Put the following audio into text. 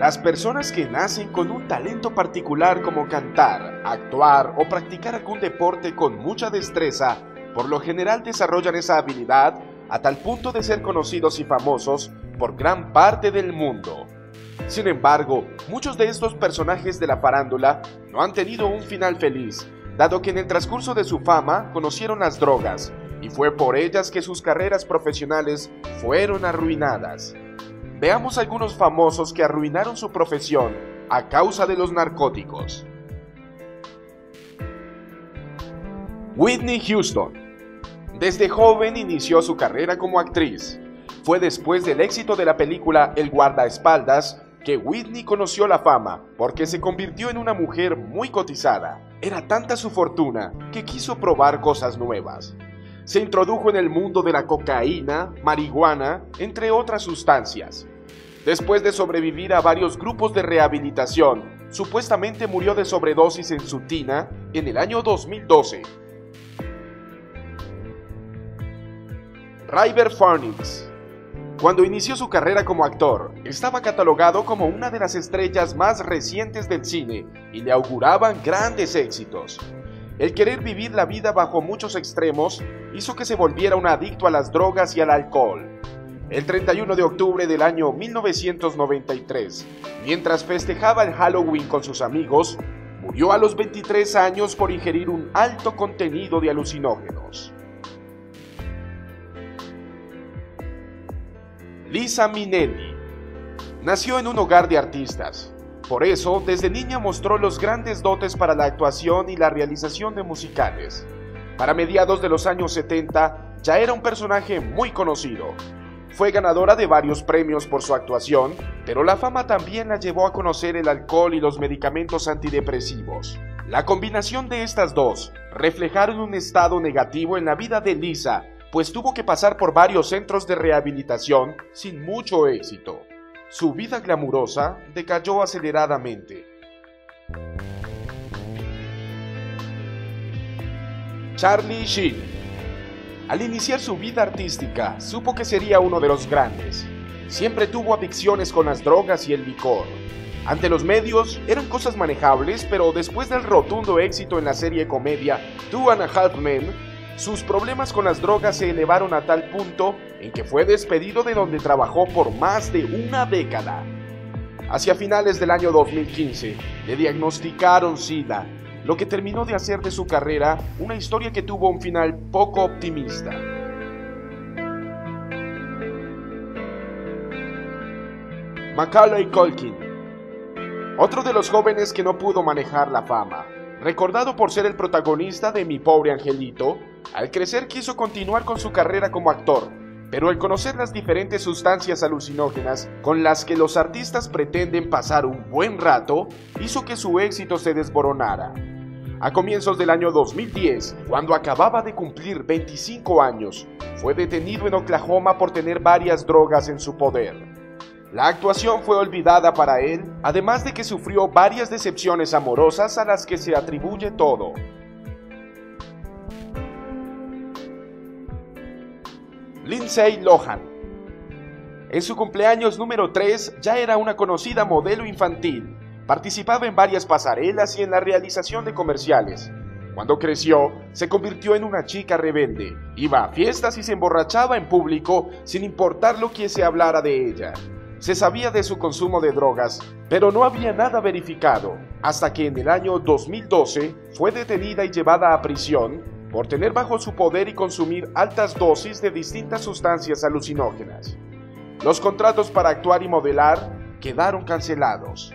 Las personas que nacen con un talento particular como cantar, actuar o practicar algún deporte con mucha destreza, por lo general desarrollan esa habilidad a tal punto de ser conocidos y famosos por gran parte del mundo. Sin embargo, muchos de estos personajes de la farándula no han tenido un final feliz, dado que en el transcurso de su fama conocieron las drogas, y fue por ellas que sus carreras profesionales fueron arruinadas. Veamos algunos famosos que arruinaron su profesión a causa de los narcóticos. Whitney Houston. Desde joven inició su carrera como actriz. Fue después del éxito de la película El guardaespaldas que Whitney conoció la fama porque se convirtió en una mujer muy cotizada. Era tanta su fortuna que quiso probar cosas nuevas se introdujo en el mundo de la cocaína, marihuana, entre otras sustancias. Después de sobrevivir a varios grupos de rehabilitación, supuestamente murió de sobredosis en su tina en el año 2012. Ryber Farnix Cuando inició su carrera como actor, estaba catalogado como una de las estrellas más recientes del cine y le auguraban grandes éxitos. El querer vivir la vida bajo muchos extremos hizo que se volviera un adicto a las drogas y al alcohol. El 31 de octubre del año 1993, mientras festejaba el Halloween con sus amigos, murió a los 23 años por ingerir un alto contenido de alucinógenos. Lisa Minnelli nació en un hogar de artistas. Por eso, desde niña mostró los grandes dotes para la actuación y la realización de musicales. Para mediados de los años 70 ya era un personaje muy conocido. Fue ganadora de varios premios por su actuación, pero la fama también la llevó a conocer el alcohol y los medicamentos antidepresivos. La combinación de estas dos reflejaron un estado negativo en la vida de Lisa, pues tuvo que pasar por varios centros de rehabilitación sin mucho éxito su vida glamurosa decayó aceleradamente. Charlie Sheen. Al iniciar su vida artística, supo que sería uno de los grandes. Siempre tuvo adicciones con las drogas y el licor. Ante los medios eran cosas manejables, pero después del rotundo éxito en la serie comedia Two and a Half Men, sus problemas con las drogas se elevaron a tal punto en que fue despedido de donde trabajó por más de una década. Hacia finales del año 2015, le diagnosticaron SIDA, lo que terminó de hacer de su carrera una historia que tuvo un final poco optimista. Macaulay Culkin, otro de los jóvenes que no pudo manejar la fama, recordado por ser el protagonista de Mi pobre angelito, al crecer quiso continuar con su carrera como actor, pero al conocer las diferentes sustancias alucinógenas con las que los artistas pretenden pasar un buen rato, hizo que su éxito se desboronara. A comienzos del año 2010, cuando acababa de cumplir 25 años, fue detenido en Oklahoma por tener varias drogas en su poder. La actuación fue olvidada para él, además de que sufrió varias decepciones amorosas a las que se atribuye todo. Lindsay Lohan. En su cumpleaños número 3 ya era una conocida modelo infantil. Participaba en varias pasarelas y en la realización de comerciales. Cuando creció, se convirtió en una chica rebelde. Iba a fiestas y se emborrachaba en público sin importar lo que se hablara de ella. Se sabía de su consumo de drogas, pero no había nada verificado, hasta que en el año 2012 fue detenida y llevada a prisión por tener bajo su poder y consumir altas dosis de distintas sustancias alucinógenas. Los contratos para actuar y modelar quedaron cancelados.